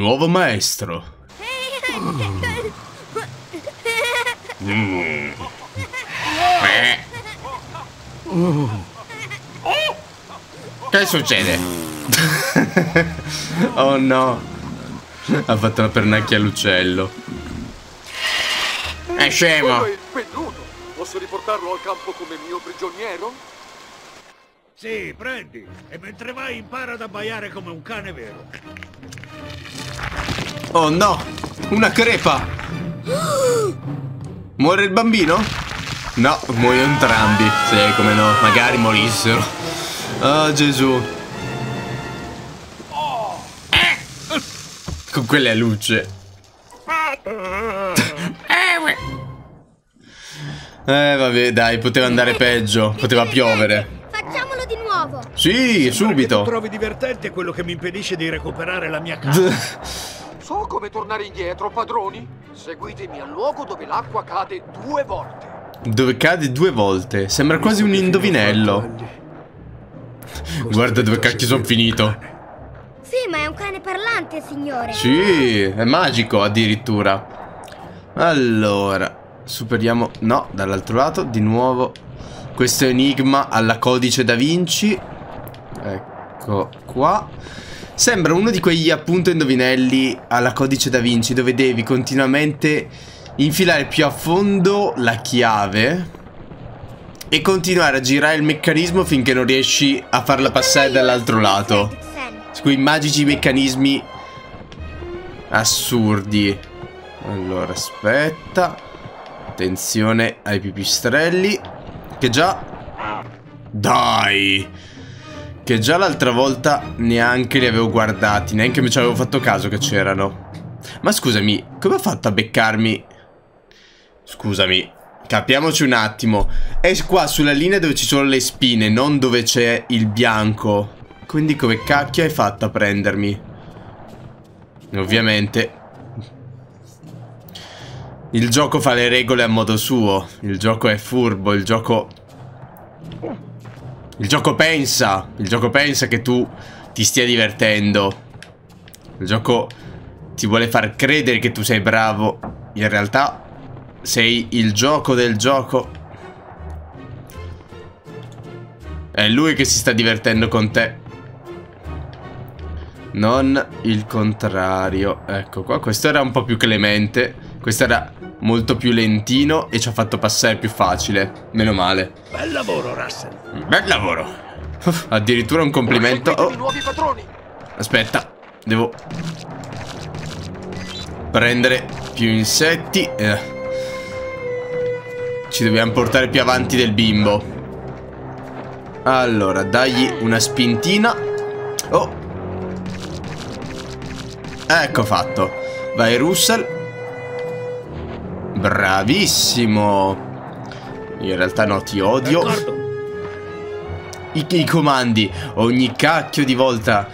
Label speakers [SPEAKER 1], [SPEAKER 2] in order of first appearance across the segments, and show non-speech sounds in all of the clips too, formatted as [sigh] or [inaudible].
[SPEAKER 1] nuovo maestro. Mm. Che succede? [laughs] oh no. Ha fatto la pernacchia all'uccello. È scemo.
[SPEAKER 2] il velluto. Posso riportarlo al campo come mio prigioniero?
[SPEAKER 3] Sì, prendi. E mentre vai impara ad abbaiare come un cane vero.
[SPEAKER 1] Oh no! Una crepa! Muore il bambino? No, muoiono entrambi. Sì, come no, magari morissero. Oh Gesù. Con quelle luce. Eh vabbè, dai, poteva andare peggio. Poteva piovere. Sì,
[SPEAKER 3] Che
[SPEAKER 1] subito.
[SPEAKER 3] trovi divertente quello che mi impedisce di recuperare la mia casa. [laughs]
[SPEAKER 2] So come tornare indietro, padroni. Seguitemi al luogo dove l'acqua cade due volte.
[SPEAKER 1] Dove cade due volte. Sembra quasi un indovinello. [laughs] Guarda dove cacchio sono finito.
[SPEAKER 4] Sì, ma è un cane parlante, signore.
[SPEAKER 1] Sì, è magico addirittura. Allora, superiamo... No, dall'altro lato, di nuovo questo enigma alla codice da Vinci. Ecco qua. Sembra uno di quegli appunto indovinelli alla codice da Vinci dove devi continuamente infilare più a fondo la chiave e continuare a girare il meccanismo finché non riesci a farla passare dall'altro lato. Quei magici meccanismi assurdi. Allora, aspetta. Attenzione ai pipistrelli. Che già... Dai! Che già l'altra volta neanche li avevo guardati. Neanche mi ci avevo fatto caso che c'erano. Ma scusami, come ho fatto a beccarmi? Scusami, capiamoci un attimo. È qua sulla linea dove ci sono le spine, non dove c'è il bianco. Quindi come cacchio hai fatto a prendermi? Ovviamente. Il gioco fa le regole a modo suo. Il gioco è furbo, il gioco... Il gioco pensa. Il gioco pensa che tu ti stia divertendo. Il gioco ti vuole far credere che tu sei bravo. In realtà sei il gioco del gioco. È lui che si sta divertendo con te. Non il contrario. Ecco qua. Questo era un po' più clemente. Questo era molto più lentino e ci ha fatto passare più facile. Meno male.
[SPEAKER 3] Bel lavoro, Russell.
[SPEAKER 1] Bel lavoro. Uff, addirittura un complimento. Oh, aspetta. Devo prendere più insetti. Eh. Ci dobbiamo portare più avanti del bimbo. Allora, dagli una spintina. Oh. Ecco fatto. Vai Russell. Bravissimo. In realtà no, ti odio. I, I comandi. Ogni cacchio di volta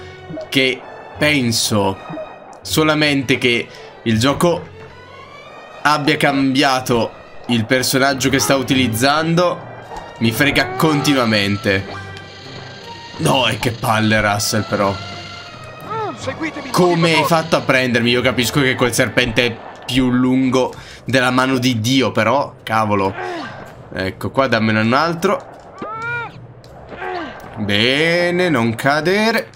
[SPEAKER 1] che penso solamente che il gioco abbia cambiato il personaggio che sta utilizzando, mi frega continuamente. No, e che palle Russell però.
[SPEAKER 2] Nuovi
[SPEAKER 1] Come hai fatto a prendermi? Io capisco che quel serpente è più lungo della mano di Dio, però, cavolo. Ecco, qua dammene un altro. Bene, non cadere.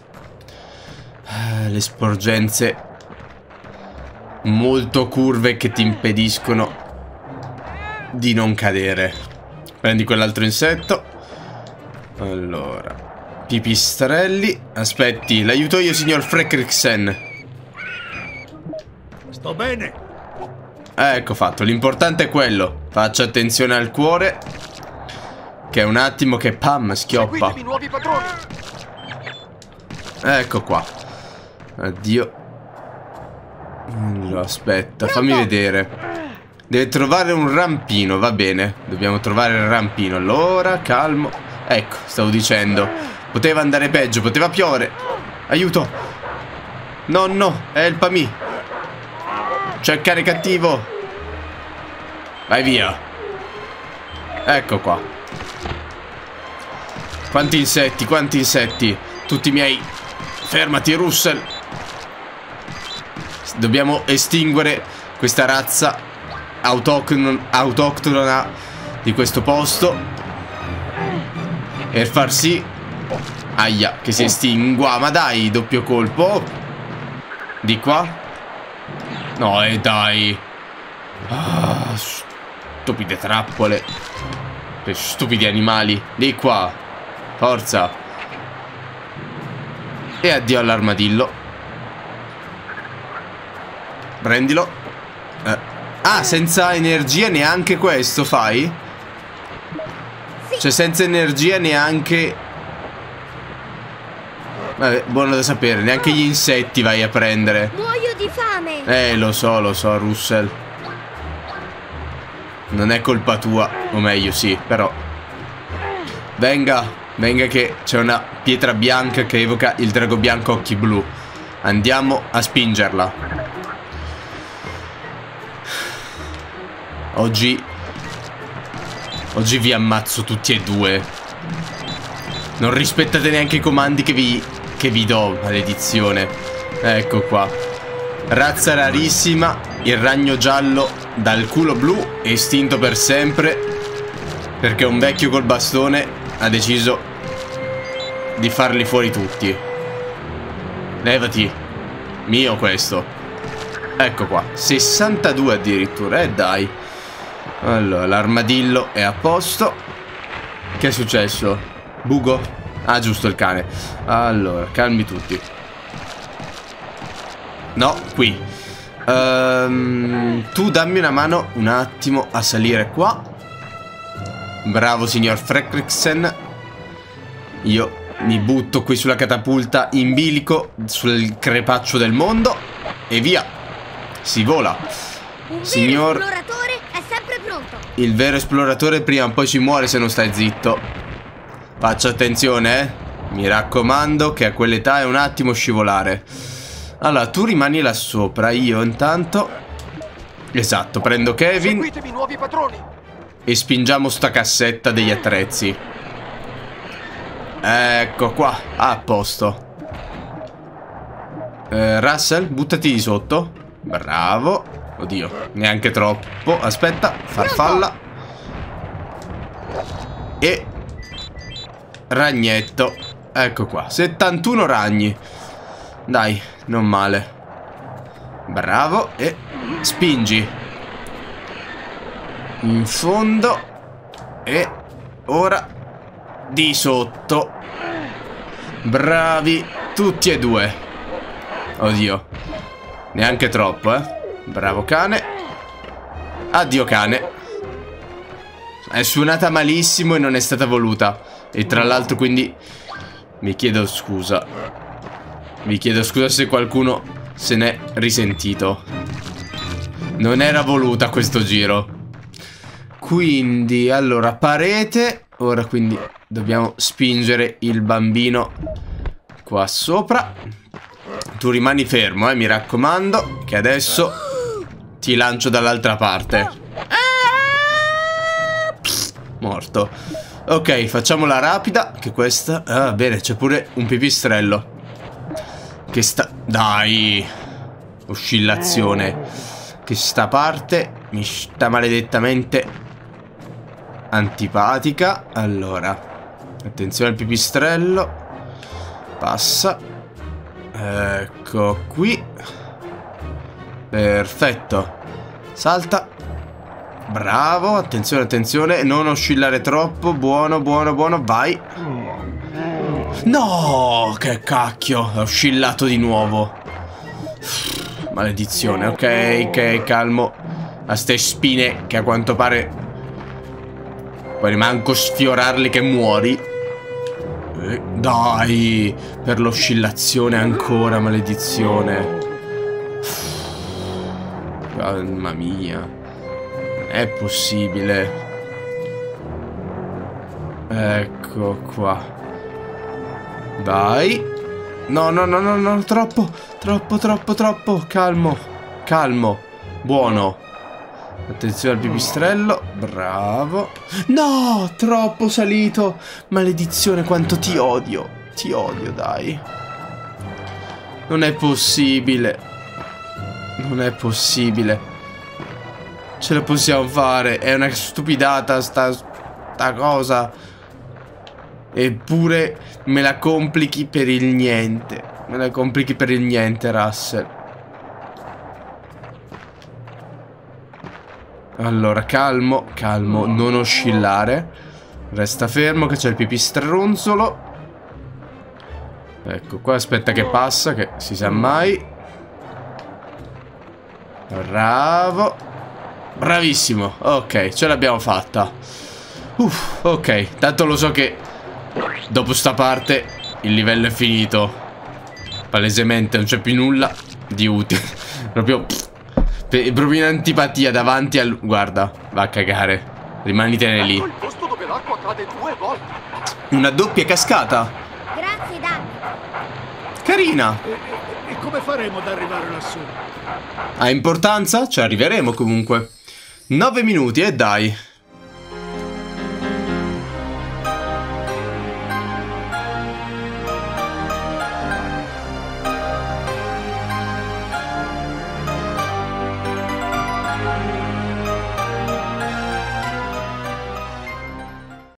[SPEAKER 1] Ah, Le sporgenze molto curve che ti impediscono di non cadere. Prendi quell'altro insetto. Allora. Pipistrelli. Aspetti, l'aiuto io, signor Freckriksen.
[SPEAKER 3] Sto bene.
[SPEAKER 1] Ecco fatto, l'importante è quello. Faccia attenzione al cuore. Che è un attimo che pam, schioppa. Ecco qua. Addio. Allora, aspetta, fammi vedere. Deve trovare un rampino, va bene. Dobbiamo trovare il rampino. Allora, calmo. Ecco, stavo dicendo. Poteva andare peggio, poteva piovere. Aiuto. No, no, è il Pami. C'è il cane cattivo. Vai via. Ecco qua. Quanti insetti, quanti insetti. Tutti miei... Fermati, Russell. dobbiamo estinguere questa razza autocton autoctona di questo posto. Per far sì... Aia, che si estingua. Ma dai, doppio colpo. Di qua. No, e dai. Ah, stupide trappole. Per stupidi animali. Di qua. Forza. E addio all'armadillo. Prendilo. Eh. Ah, senza energia neanche questo fai? Cioè senza energia neanche... Vabbè, buono da sapere, neanche gli insetti vai a prendere.
[SPEAKER 4] Muoio di fame!
[SPEAKER 1] Eh, lo so, lo so, Russell. Non è colpa tua, o meglio, sì, però. Venga, venga che c'è una pietra bianca che evoca il drago bianco occhi blu. Andiamo a spingerla. Oggi... Oggi vi ammazzo tutti e due. Non rispettate neanche i comandi che vi, che vi do, maledizione. Ecco qua. Razza rarissima, il ragno giallo dal culo blu, estinto per sempre. Perché un vecchio col bastone ha deciso di farli fuori tutti. Levati. Mio questo. Ecco qua. 62 addirittura. Eh dai. Allora, l'armadillo è a posto. Che è successo? Bugo? Ah, giusto il cane. Allora, calmi tutti. No, qui. Ehm, tu dammi una mano un attimo a salire qua. Bravo, signor Fredriksen. Io mi butto qui sulla catapulta in bilico sul crepaccio del mondo e via. Si vola.
[SPEAKER 4] Un
[SPEAKER 1] Signor-
[SPEAKER 4] vero esploratore è sempre pronto!
[SPEAKER 1] Il vero esploratore prima o poi ci muore se non stai zitto. Faccia attenzione, eh. Mi raccomando che a quell'età è un attimo scivolare. Allora, tu rimani là sopra. Io intanto... Esatto, prendo Kevin e spingiamo sta cassetta degli attrezzi. Ecco qua, a posto. Eh, Russell, buttati di sotto. Bravo. Oddio, neanche troppo. Aspetta, farfalla. E... Ragnetto. Ecco qua, 71 ragni. Dai, non male. Bravo. E spingi. In fondo. E ora di sotto. Bravi tutti e due. Oddio. Neanche troppo, eh. Bravo cane. Addio cane. È suonata malissimo e non è stata voluta. E tra l'altro quindi mi chiedo scusa. Vi chiedo scusa se qualcuno se n'è risentito. Non era voluta questo giro. Quindi, allora, parete. Ora quindi dobbiamo spingere il bambino qua sopra. Tu rimani fermo, eh, mi raccomando, che adesso ti lancio dall'altra parte. Morto. Ok, facciamola rapida, che questa... Ah, bene, c'è pure un pipistrello. Che sta... Dai! Oscillazione. Che sta parte mi sta maledettamente antipatica. Allora, attenzione al pipistrello. Passa. Ecco qui. Perfetto. Salta. Bravo, attenzione, attenzione, non oscillare troppo, buono, buono, buono, vai. No, che cacchio, ho oscillato di nuovo. Maledizione, ok, ok, calmo. A ste spine che a quanto pare... Poi manco sfiorarle che muori. Eh, dai, per l'oscillazione ancora, maledizione. Mamma mia. È possibile. Ecco qua. Vai. No, no, no, no, no, troppo, troppo, troppo, troppo. Calmo, calmo. Buono. Attenzione al pipistrello. Bravo. No, troppo salito. Maledizione, quanto ti odio. Ti odio, dai. Non è possibile. Non è possibile. Ce la possiamo fare. È una stupidata sta, sta cosa. Eppure me la complichi per il niente. Me la complichi per il niente, Russell. Allora, calmo, calmo, non oscillare. Resta fermo che c'è il pipistrunzolo. Ecco, qua aspetta che passa, che si sa mai. Bravo. Bravissimo. Ok, ce l'abbiamo fatta. Uff, ok. Tanto lo so che dopo sta parte il livello è finito. Palesemente non c'è più nulla di utile. [laughs] proprio... proprio in antipatia davanti al... Guarda, va a cagare. Rimanitene lì.
[SPEAKER 2] Il posto dove l'acqua cade due volte.
[SPEAKER 1] Una doppia cascata.
[SPEAKER 4] Grazie, Danny.
[SPEAKER 1] Carina.
[SPEAKER 3] E, e- e come faremo ad arrivare lassù?
[SPEAKER 1] Ha importanza? Ci arriveremo comunque. 9 minuti e dai.